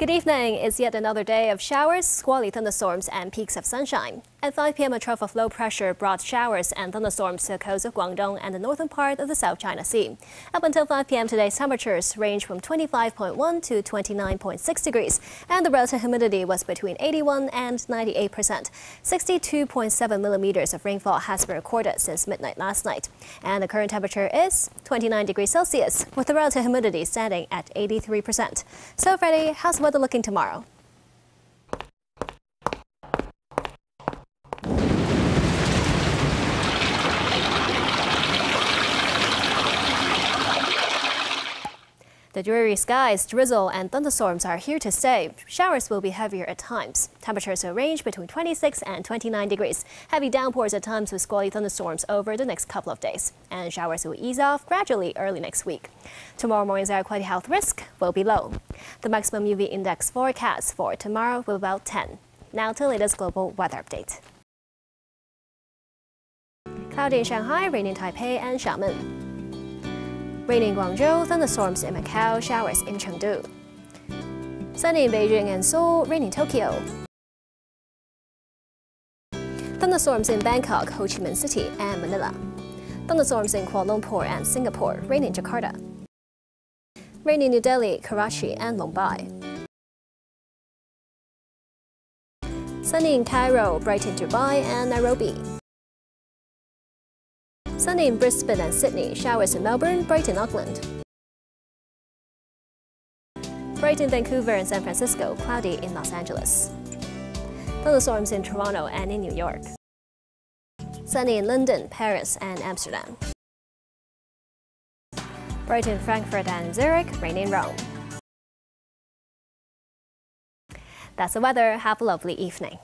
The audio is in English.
Good evening. It's yet another day of showers, squally thunderstorms, and peeks of sunshine. At 5 p.m., a trough of low pressure brought showers and thunderstorms to the coast of Guangdong and the northern part of the South China Sea. Up until 5 p.m., today's temperatures range from 25.1 to 29.6 degrees, and the relative humidity was between 81 and 98 percent. 62.7 millimeters of rainfall has been recorded since midnight last night, and the current temperature is 29 degrees Celsius, with the relative humidity standing at 83 percent. So, Freddie, how's the weather looking tomorrow? The dreary skies, drizzle, and thunderstorms are here to stay. Showers will be heavier at times. Temperatures will range between 26 and 29 degrees. Heavy downpours at times with squally thunderstorms over the next couple of days. And showers will ease off gradually early next week. Tomorrow morning's air quality health risk will be low. The maximum UV index forecast for tomorrow will be about 10. Now to the latest global weather update. Cloudy in Shanghai, raining in Taipei and Xiamen. Raining in Guangzhou, thunderstorms in Macau, showers in Chengdu. Sunny in Beijing and Seoul, rain in Tokyo. Thunderstorms in Bangkok, Ho Chi Minh City, and Manila. Thunderstorms in Kuala Lumpur and Singapore, rain in Jakarta. Rain in New Delhi, Karachi, and Mumbai. Sunny in Cairo, bright in Dubai, and Nairobi. Sunny in Brisbane and Sydney, showers in Melbourne, bright in Auckland. Bright in Vancouver and San Francisco, cloudy in Los Angeles. Thunderstorms in Toronto and in New York. Sunny in London, Paris, and Amsterdam. Bright in Frankfurt and Zurich, rain in Rome. That's the weather. Have a lovely evening.